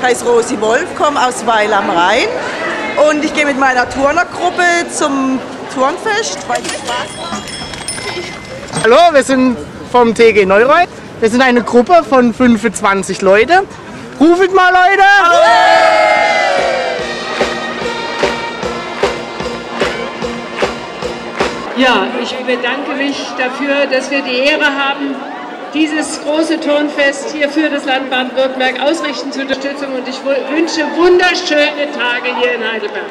Ich heiße Rosi Wolf, komme aus Weil am Rhein und ich gehe mit meiner Turnergruppe zum Turnfest, weil es Spaß macht. Hallo, wir sind vom TG Neureuth. Wir sind eine Gruppe von 25 Leute. Rufet mal Leute! Ja, ich bedanke mich dafür, dass wir die Ehre haben, dieses große Turnfest hier für das Land Baden-Württemberg ausrichten zu unterstützen und ich wünsche wunderschöne Tage hier in Heidelberg.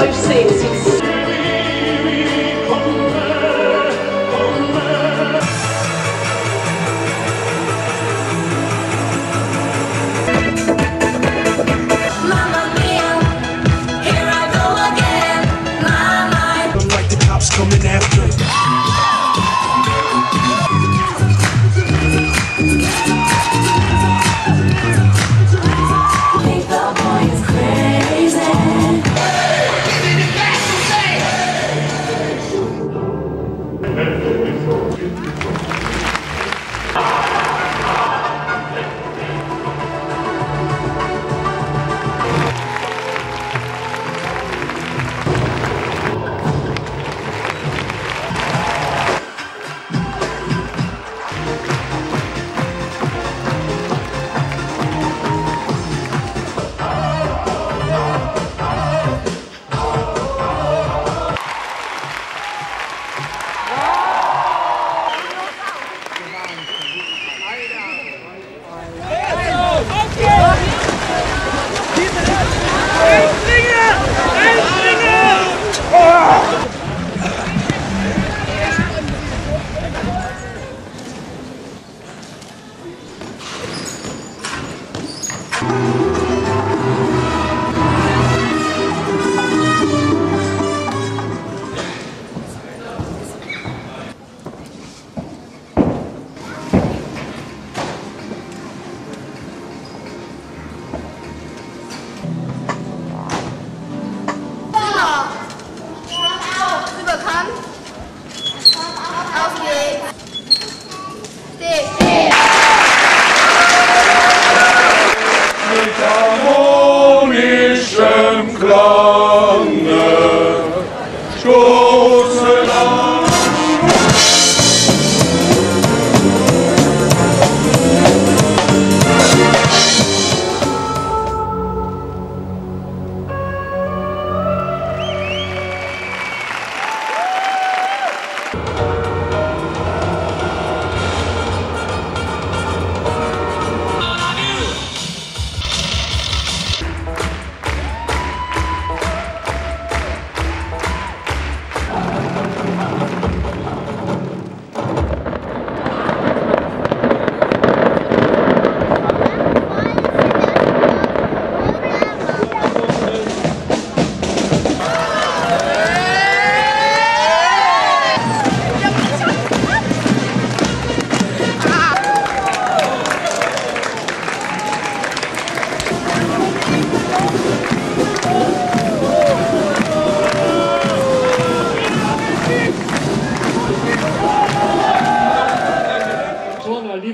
life saved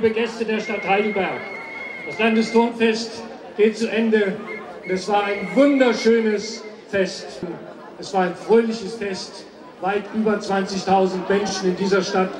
liebe Gäste der Stadt Heidelberg. Das Landesturnfest geht zu Ende. Und es war ein wunderschönes Fest. Es war ein fröhliches Fest. Weit über 20.000 Menschen in dieser Stadt.